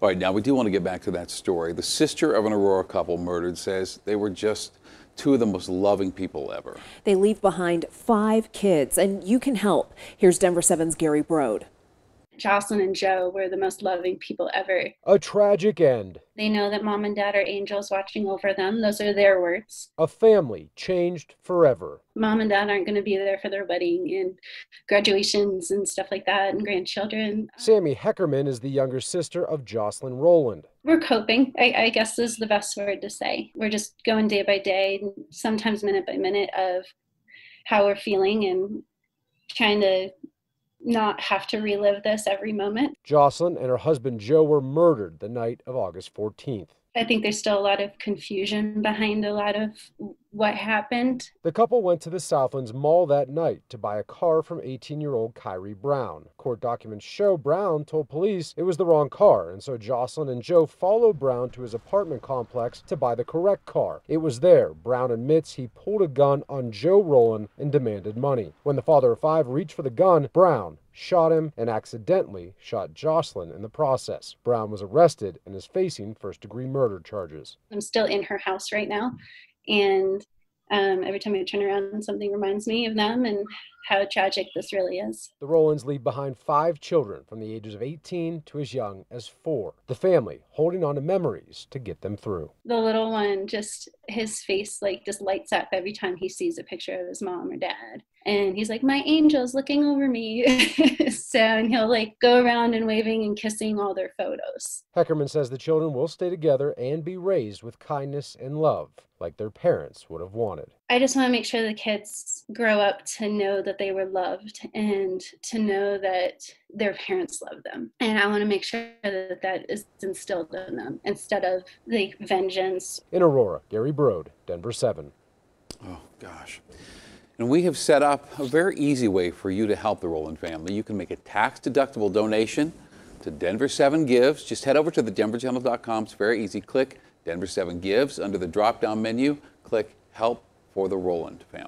All right, now we do want to get back to that story. The sister of an Aurora couple murdered says they were just two of the most loving people ever. They leave behind five kids, and you can help. Here's Denver 7's Gary Brode. Jocelyn and Joe were the most loving people ever. A tragic end. They know that mom and dad are angels watching over them. Those are their words. A family changed forever. Mom and dad aren't going to be there for their wedding and graduations and stuff like that and grandchildren. Sammy Heckerman is the younger sister of Jocelyn Roland. We're coping, I, I guess is the best word to say. We're just going day by day, sometimes minute by minute of how we're feeling and trying to not have to relive this every moment. Jocelyn and her husband Joe were murdered the night of August 14th. I think there's still a lot of confusion behind a lot of what happened. The couple went to the Southlands Mall that night to buy a car from 18 year old Kyrie Brown. Court documents show Brown told police it was the wrong car, and so Jocelyn and Joe followed Brown to his apartment complex to buy the correct car. It was there, Brown admits he pulled a gun on Joe Roland and demanded money. When the father of five reached for the gun, Brown shot him and accidentally shot Jocelyn in the process. Brown was arrested and is facing first degree murder charges. I'm still in her house right now, and um, every time I turn around, something reminds me of them and how tragic this really is. The Rolands leave behind five children from the ages of 18 to as young as four. The family holding on to memories to get them through. The little one, just his face like just lights up every time he sees a picture of his mom or dad. And he's like, My angel's looking over me. so, and he'll like go around and waving and kissing all their photos. Heckerman says the children will stay together and be raised with kindness and love like their parents would have wanted. I just want to make sure the kids grow up to know that they were loved and to know that their parents love them. And I want to make sure that that is instilled in them instead of the vengeance. In Aurora, Gary Brode, Denver 7. Oh, gosh. And we have set up a very easy way for you to help the Roland family. You can make a tax deductible donation to Denver 7 Gives. Just head over to the denverchannel.com. It's very easy. Click Denver 7 Gives under the drop down menu. Click Help for the Roland family.